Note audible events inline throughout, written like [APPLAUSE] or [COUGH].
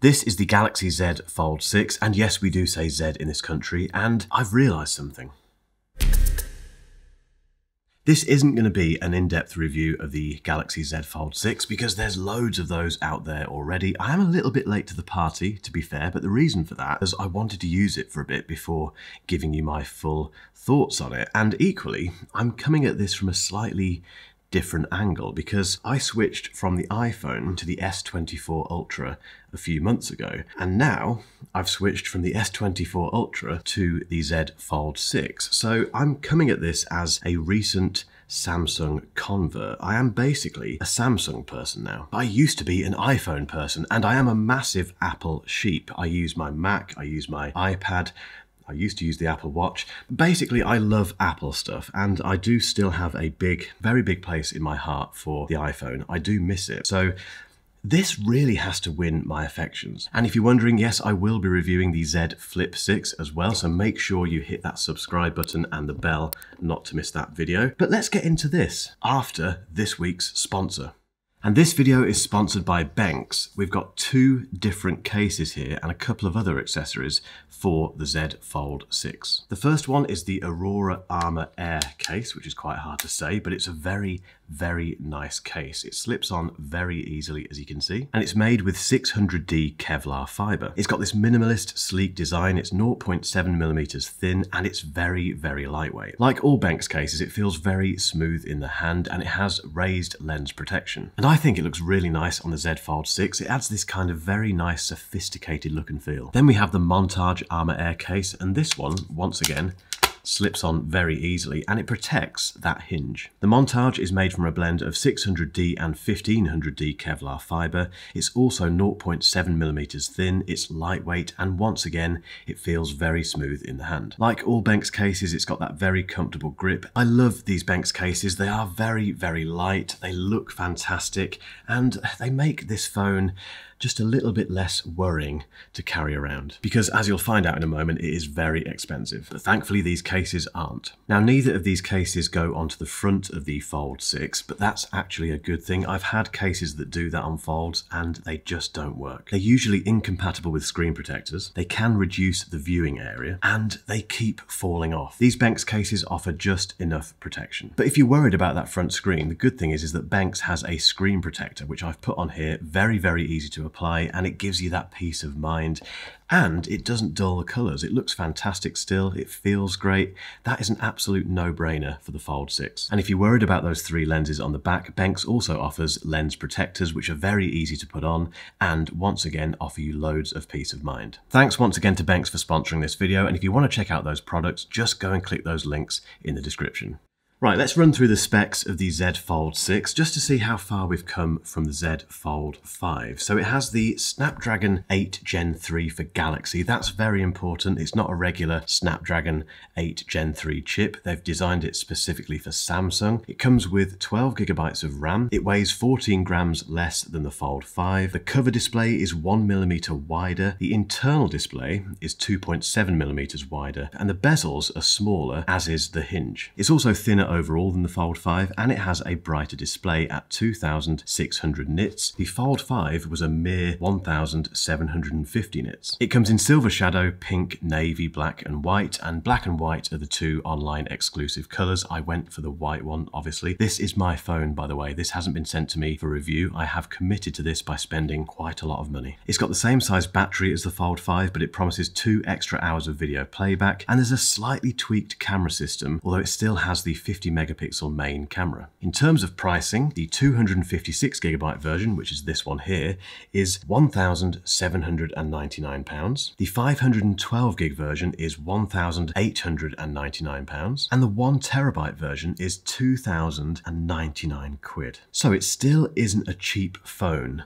This is the Galaxy Z Fold 6, and yes, we do say Z in this country, and I've realised something. This isn't going to be an in-depth review of the Galaxy Z Fold 6 because there's loads of those out there already. I am a little bit late to the party, to be fair, but the reason for that is I wanted to use it for a bit before giving you my full thoughts on it. And equally, I'm coming at this from a slightly different angle because I switched from the iPhone to the S24 Ultra a few months ago and now I've switched from the S24 Ultra to the Z Fold 6. So I'm coming at this as a recent Samsung convert. I am basically a Samsung person now. I used to be an iPhone person and I am a massive Apple sheep. I use my Mac, I use my iPad, I used to use the Apple Watch. Basically, I love Apple stuff, and I do still have a big, very big place in my heart for the iPhone. I do miss it. So this really has to win my affections. And if you're wondering, yes, I will be reviewing the Z Flip 6 as well, so make sure you hit that subscribe button and the bell not to miss that video. But let's get into this after this week's sponsor. And this video is sponsored by Benks. We've got two different cases here and a couple of other accessories for the Z Fold 6. The first one is the Aurora Armor Air case, which is quite hard to say, but it's a very, very nice case. It slips on very easily, as you can see, and it's made with 600D Kevlar fiber. It's got this minimalist, sleek design. It's 0.7 millimeters thin, and it's very, very lightweight. Like all Benks cases, it feels very smooth in the hand, and it has raised lens protection. And I think it looks really nice on the Z Fold 6. It adds this kind of very nice, sophisticated look and feel. Then we have the Montage Armor Air case, and this one, once again, slips on very easily and it protects that hinge. The Montage is made from a blend of 600D and 1500D Kevlar fibre. It's also 0.7mm thin, it's lightweight and once again it feels very smooth in the hand. Like all Benks cases it's got that very comfortable grip. I love these Benks cases, they are very very light, they look fantastic and they make this phone just a little bit less worrying to carry around. Because as you'll find out in a moment, it is very expensive. But thankfully these cases aren't. Now neither of these cases go onto the front of the Fold 6, but that's actually a good thing. I've had cases that do that on Folds and they just don't work. They're usually incompatible with screen protectors, they can reduce the viewing area, and they keep falling off. These Benks cases offer just enough protection. But if you're worried about that front screen, the good thing is, is that Benks has a screen protector, which I've put on here, very, very easy to apply and it gives you that peace of mind and it doesn't dull the colours. It looks fantastic still, it feels great. That is an absolute no-brainer for the Fold 6. And if you're worried about those three lenses on the back, Benks also offers lens protectors which are very easy to put on and once again offer you loads of peace of mind. Thanks once again to Benks for sponsoring this video and if you want to check out those products, just go and click those links in the description. Right, let's run through the specs of the Z Fold 6 just to see how far we've come from the Z Fold 5. So it has the Snapdragon 8 Gen 3 for Galaxy. That's very important. It's not a regular Snapdragon 8 Gen 3 chip. They've designed it specifically for Samsung. It comes with 12 gigabytes of RAM. It weighs 14 grams less than the Fold 5. The cover display is 1 millimeter wider. The internal display is 2.7 millimeters wider and the bezels are smaller as is the hinge. It's also thinner overall than the Fold 5 and it has a brighter display at 2600 nits. The Fold 5 was a mere 1750 nits. It comes in silver shadow, pink, navy, black and white and black and white are the two online exclusive colours. I went for the white one obviously. This is my phone by the way. This hasn't been sent to me for review. I have committed to this by spending quite a lot of money. It's got the same size battery as the Fold 5 but it promises two extra hours of video playback and there's a slightly tweaked camera system although it still has the 50 50 megapixel main camera. In terms of pricing, the 256 gigabyte version, which is this one here, is £1,799. The 512 gig version is £1,899 and the 1 terabyte version is 2,099 quid. So it still isn't a cheap phone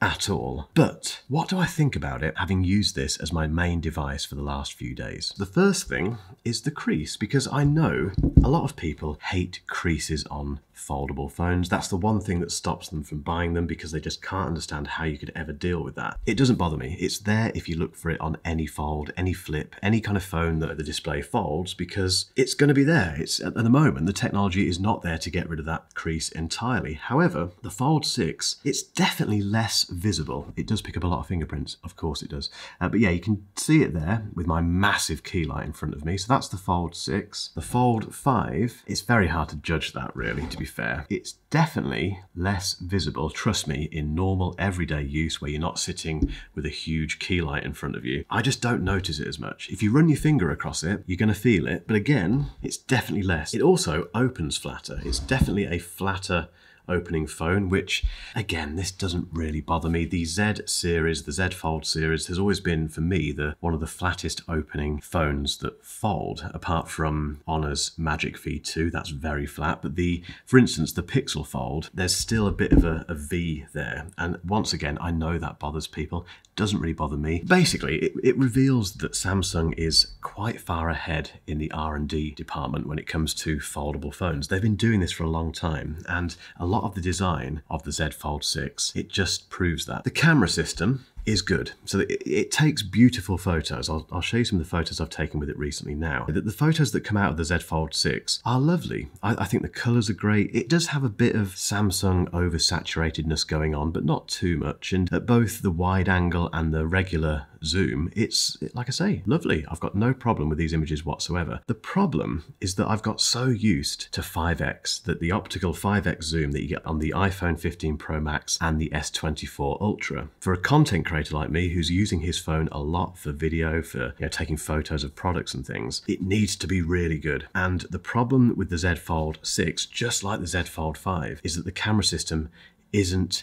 at all. But what do I think about it having used this as my main device for the last few days? The first thing is the crease because I know a lot of people hate creases on foldable phones. That's the one thing that stops them from buying them because they just can't understand how you could ever deal with that. It doesn't bother me. It's there if you look for it on any fold, any flip, any kind of phone that the display folds because it's going to be there. It's at the moment the technology is not there to get rid of that crease entirely. However, the Fold 6, it's definitely less visible. It does pick up a lot of fingerprints, of course it does. Uh, but yeah, you can see it there with my massive key light in front of me. So that's the Fold 6. The Fold 5, it's very hard to judge that really, to be fair. It's definitely less visible, trust me, in normal everyday use where you're not sitting with a huge key light in front of you. I just don't notice it as much. If you run your finger across it, you're going to feel it. But again, it's definitely less. It also opens flatter. It's definitely a flatter opening phone, which again, this doesn't really bother me. The Z series, the Z Fold series, has always been for me the one of the flattest opening phones that fold, apart from Honor's Magic V2, that's very flat. But the, for instance, the Pixel Fold, there's still a bit of a, a V there. And once again, I know that bothers people doesn't really bother me. Basically, it, it, reveals that Samsung is quite far ahead in the R&D department when it comes to foldable phones. They've been doing this for a long time, and a lot of the design of the Z Fold 6, it just proves that. The camera system, is good. So it, it takes beautiful photos. I'll, I'll, show you some of the photos I've taken with it recently now. The, the photos that come out of the Z Fold 6 are lovely. I, I think the colors are great. It does have a bit of Samsung oversaturatedness going on, but not too much. And at both the wide angle and the regular zoom, it's, like I say, lovely. I've got no problem with these images whatsoever. The problem is that I've got so used to 5x that the optical 5x zoom that you get on the iPhone 15 Pro Max and the S24 Ultra. For a content creator like me who's using his phone a lot for video, for you know, taking photos of products and things, it needs to be really good. And the problem with the Z Fold 6, just like the Z Fold 5, is that the camera system isn't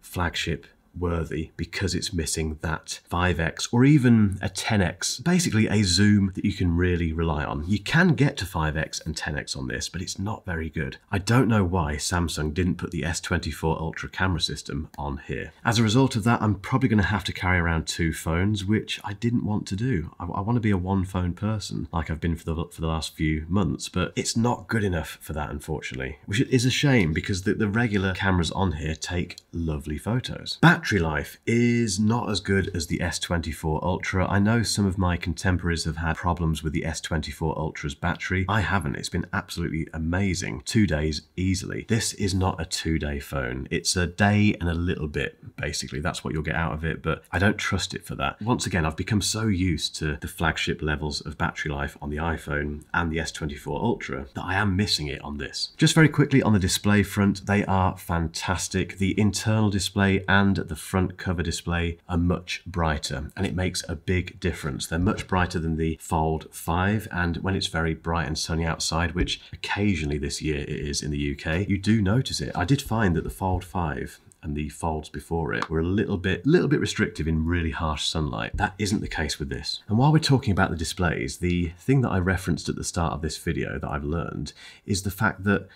flagship worthy because it's missing that 5x or even a 10x, basically a zoom that you can really rely on. You can get to 5x and 10x on this, but it's not very good. I don't know why Samsung didn't put the S24 Ultra camera system on here. As a result of that, I'm probably going to have to carry around two phones, which I didn't want to do. I, I want to be a one phone person like I've been for the, for the last few months, but it's not good enough for that, unfortunately, which is a shame because the, the regular cameras on here take lovely photos. Battery battery life is not as good as the S24 Ultra. I know some of my contemporaries have had problems with the S24 Ultra's battery. I haven't. It's been absolutely amazing. Two days easily. This is not a two day phone. It's a day and a little bit, basically. That's what you'll get out of it, but I don't trust it for that. Once again, I've become so used to the flagship levels of battery life on the iPhone and the S24 Ultra that I am missing it on this. Just very quickly on the display front, they are fantastic. The internal display and the the front cover display are much brighter and it makes a big difference. They're much brighter than the Fold 5 and when it's very bright and sunny outside, which occasionally this year it is in the UK, you do notice it. I did find that the Fold 5 and the folds before it were a little bit little bit restrictive in really harsh sunlight. That isn't the case with this. And while we're talking about the displays, the thing that I referenced at the start of this video that I've learned is the fact that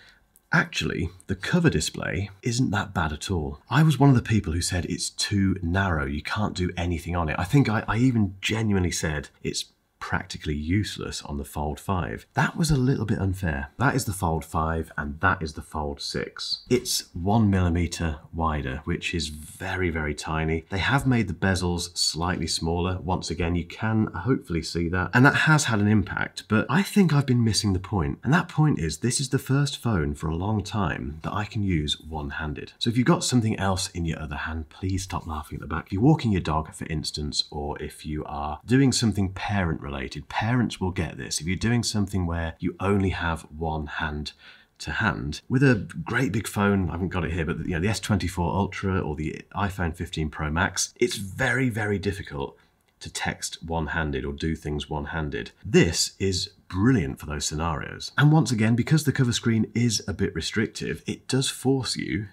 Actually, the cover display isn't that bad at all. I was one of the people who said it's too narrow, you can't do anything on it. I think I, I even genuinely said it's practically useless on the Fold 5. That was a little bit unfair. That is the Fold 5 and that is the Fold 6. It's one millimeter wider, which is very, very tiny. They have made the bezels slightly smaller. Once again, you can hopefully see that. And that has had an impact, but I think I've been missing the point. And that point is this is the first phone for a long time that I can use one-handed. So if you've got something else in your other hand, please stop laughing at the back. If you're walking your dog, for instance, or if you are doing something parent related. Parents will get this. If you're doing something where you only have one hand to hand with a great big phone. I haven't got it here, but you know the S24 Ultra or the iPhone 15 Pro Max. It's very, very difficult to text one-handed or do things one-handed. This is brilliant for those scenarios. And once again, because the cover screen is a bit restrictive, it does force you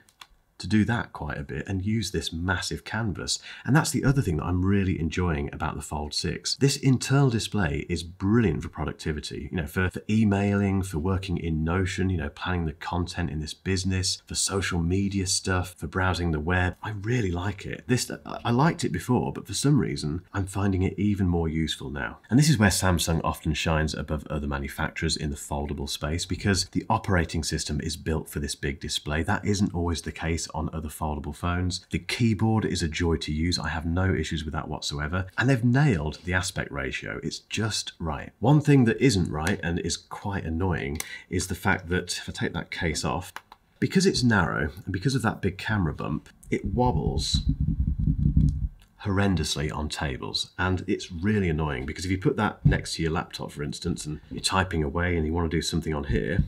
to do that quite a bit and use this massive canvas. And that's the other thing that I'm really enjoying about the Fold 6. This internal display is brilliant for productivity, you know, for, for emailing, for working in Notion, you know, planning the content in this business, for social media stuff, for browsing the web. I really like it. This I liked it before, but for some reason, I'm finding it even more useful now. And this is where Samsung often shines above other manufacturers in the foldable space because the operating system is built for this big display. That isn't always the case on other foldable phones. The keyboard is a joy to use. I have no issues with that whatsoever. And they've nailed the aspect ratio. It's just right. One thing that isn't right and is quite annoying is the fact that if I take that case off, because it's narrow and because of that big camera bump, it wobbles horrendously on tables and it's really annoying because if you put that next to your laptop for instance and you're typing away and you want to do something on here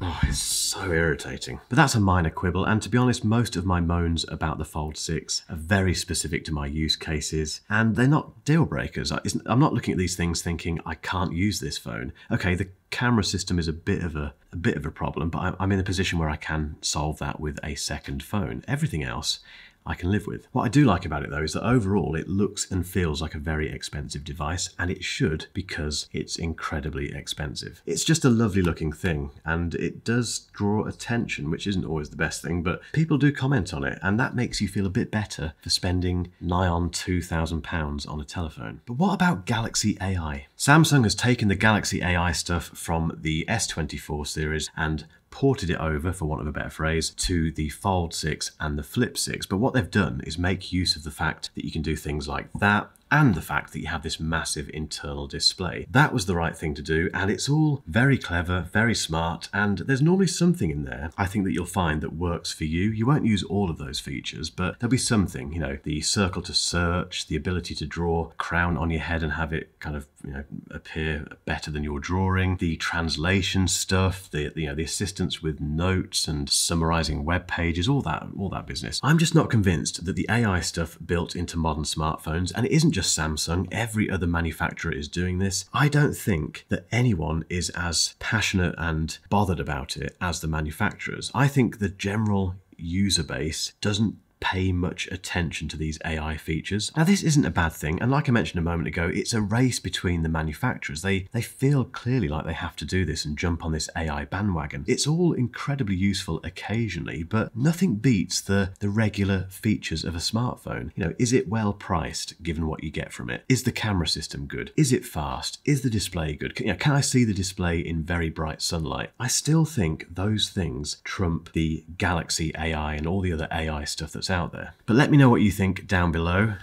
Oh, it's so irritating. But that's a minor quibble, and to be honest, most of my moans about the Fold 6 are very specific to my use cases, and they're not deal breakers. I'm not looking at these things thinking, I can't use this phone. Okay, the camera system is a bit of a, a bit of a problem, but I'm in a position where I can solve that with a second phone. Everything else I can live with. What I do like about it though is that overall it looks and feels like a very expensive device and it should because it's incredibly expensive. It's just a lovely looking thing and it does draw attention which isn't always the best thing but people do comment on it and that makes you feel a bit better for spending nigh on £2,000 on a telephone. But what about Galaxy AI? Samsung has taken the Galaxy AI stuff from the S24 series and ported it over, for want of a better phrase, to the Fold 6 and the Flip 6. But what they've done is make use of the fact that you can do things like that, and the fact that you have this massive internal display. That was the right thing to do, and it's all very clever, very smart, and there's normally something in there I think that you'll find that works for you. You won't use all of those features, but there'll be something, you know, the circle to search, the ability to draw a crown on your head and have it kind of, you know, appear better than you're drawing, the translation stuff, the, you know, the assistance with notes and summarizing web pages, all that, all that business. I'm just not convinced that the AI stuff built into modern smartphones, and it isn't just Samsung, every other manufacturer is doing this. I don't think that anyone is as passionate and bothered about it as the manufacturers. I think the general user base doesn't pay much attention to these AI features. Now this isn't a bad thing and like I mentioned a moment ago it's a race between the manufacturers. They they feel clearly like they have to do this and jump on this AI bandwagon. It's all incredibly useful occasionally but nothing beats the the regular features of a smartphone. You know is it well priced given what you get from it? Is the camera system good? Is it fast? Is the display good? Can, you know, can I see the display in very bright sunlight? I still think those things trump the Galaxy AI and all the other AI stuff that's out there. But let me know what you think down below.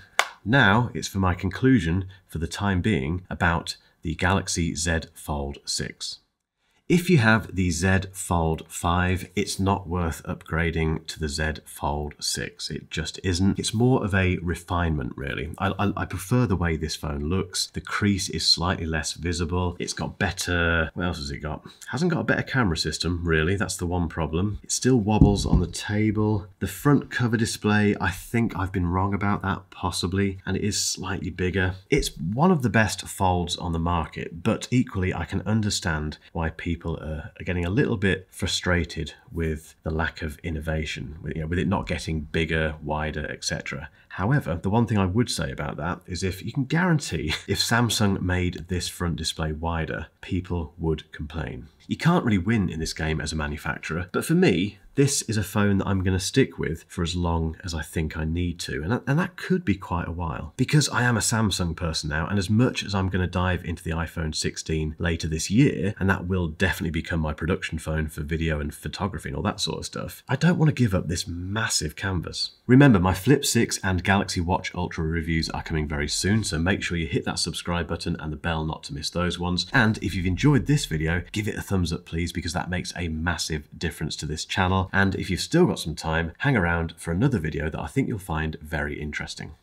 Now it's for my conclusion for the time being about the Galaxy Z Fold 6. If you have the Z Fold 5, it's not worth upgrading to the Z Fold 6. It just isn't. It's more of a refinement, really. I, I, I, prefer the way this phone looks. The crease is slightly less visible. It's got better... What else has it got? Hasn't got a better camera system, really. That's the one problem. It still wobbles on the table. The front cover display, I think I've been wrong about that, possibly, and it is slightly bigger. It's one of the best folds on the market, but equally I can understand why people people are, are getting a little bit frustrated with the lack of innovation, with, you know, with it not getting bigger, wider, etc. However, the one thing I would say about that is if you can guarantee [LAUGHS] if Samsung made this front display wider, people would complain. You can't really win in this game as a manufacturer, but for me, this is a phone that I'm going to stick with for as long as I think I need to. And that, and that could be quite a while. Because I am a Samsung person now, and as much as I'm going to dive into the iPhone 16 later this year, and that will definitely become my production phone for video and photography and all that sort of stuff, I don't want to give up this massive canvas. Remember, my Flip 6 and Galaxy Watch Ultra reviews are coming very soon, so make sure you hit that subscribe button and the bell not to miss those ones. And if you've enjoyed this video, give it a thumbs up please, because that makes a massive difference to this channel. And if you've still got some time, hang around for another video that I think you'll find very interesting.